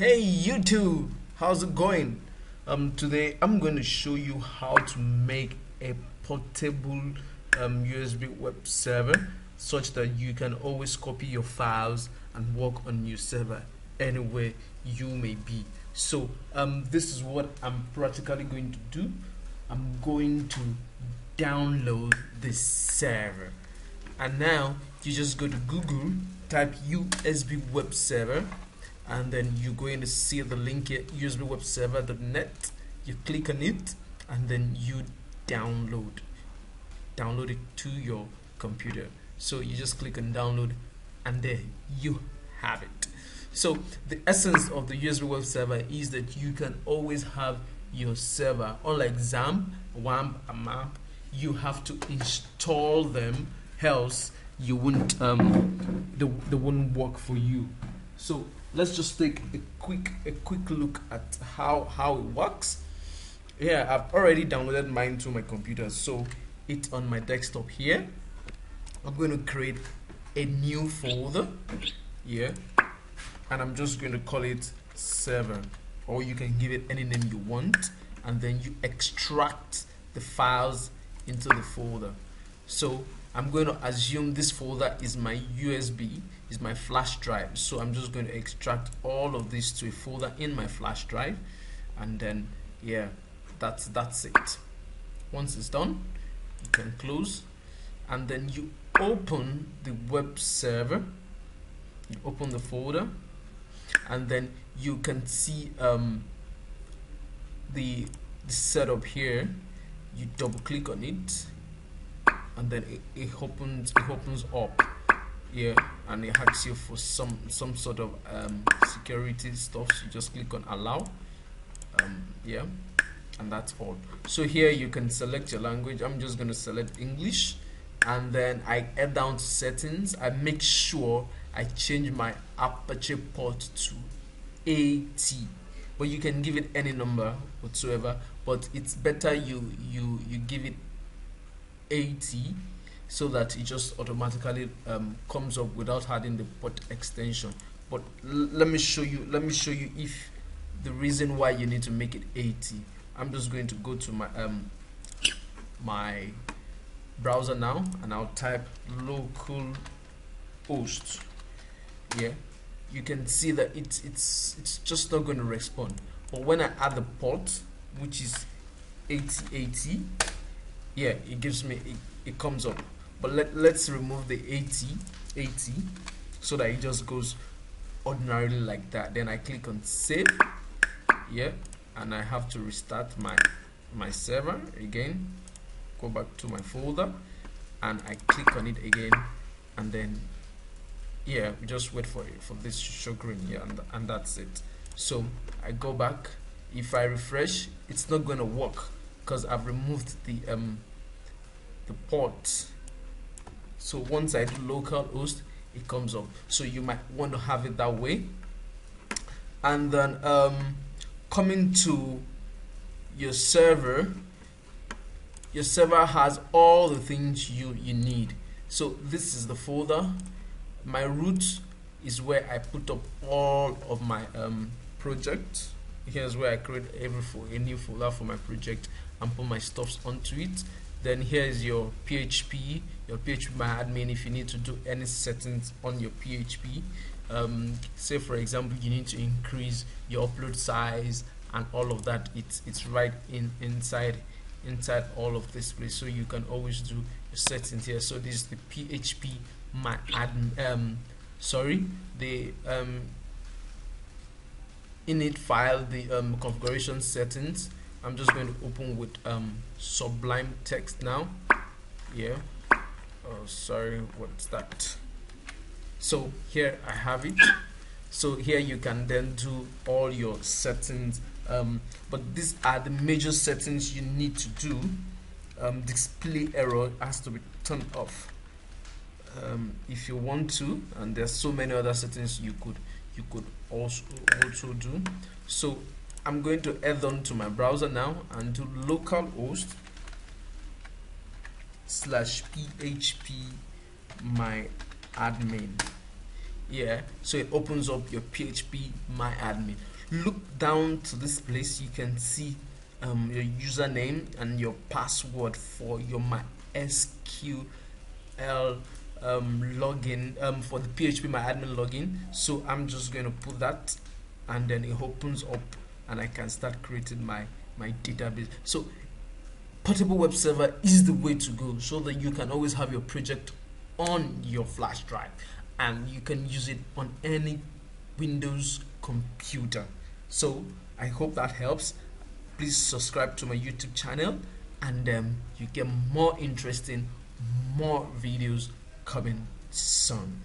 Hey YouTube, how's it going? Um, today I'm going to show you how to make a portable um, USB web server such that you can always copy your files and work on your server anywhere you may be. So um, this is what I'm practically going to do. I'm going to download this server and now you just go to Google type USB web server and then you're going to see the link here USB web server.net you click on it and then you download. Download it to your computer. So you just click on download and there you have it. So the essence of the USB web server is that you can always have your server. Unlike XAMPP, WAMP, and MAMP you have to install them else you wouldn't um they, they wouldn't work for you. So let's just take a quick a quick look at how how it works. Yeah i've already downloaded mine to my computer so it's on my desktop here. I'm going to create a new folder here and i'm just going to call it server or you can give it any name you want and then you extract the files into the folder. So I'm going to assume this folder is my USB, is my flash drive. So I'm just going to extract all of this to a folder in my flash drive. And then, yeah, that's, that's it. Once it's done, you can close. And then you open the web server. You open the folder. And then you can see um, the, the setup here. You double click on it and then it, it opens it opens up yeah and it asks you for some some sort of um, security stuff so you just click on allow um, yeah and that's all. So here you can select your language. I'm just gonna select English and then I head down to settings. I make sure I change my Apache port to 80 but you can give it any number whatsoever but it's better you you you give it 80 so that it just automatically um, comes up without adding the port extension. But let me show you let me show you if the reason why you need to make it 80 I'm just going to go to my um, my browser now and I'll type local host yeah you can see that it's it's it's just not going to respond. But when I add the port which is 8080 yeah it gives me it, it comes up. But let, let's remove the 80 80 so that it just goes ordinarily like that. Then I click on save. Yeah and I have to restart my my server again. Go back to my folder and I click on it again. And then yeah we just wait for it for this to show green yeah and, and that's it. So I go back. If I refresh it's not gonna work because I've removed the um the port. So once I do localhost it comes up. So you might want to have it that way. And then um, coming to your server your server has all the things you you need. So this is the folder. My root is where I put up all of my um, projects here's where I create every for a new folder for my project and put my stuffs onto it then here is your PHP your PHP my admin if you need to do any settings on your PHP um, say for example you need to increase your upload size and all of that. It's it's right in inside inside all of this place. So you can always do your settings here. So this is the PHP my admin um sorry the um init file the um, configuration settings I'm just going to open with um, Sublime Text now. Yeah. Oh sorry what's that? So here I have it. So here you can then do all your settings um, but these are the major settings you need to do. Um, display error has to be turned off. Um, if you want to and there's so many other settings you could you could also also do. So I'm going to add on to my browser now and do localhost slash php my admin. Yeah so it opens up your php my admin. Look down to this place you can see um, your username and your password for your MySQL um, login um, for the PHP my admin login. So I'm just going to put that and then it opens up and I can start creating my my database. So portable web server is the way to go so that you can always have your project on your flash drive and you can use it on any Windows computer. So I hope that helps. Please subscribe to my YouTube channel and um, you get more interesting more videos coming soon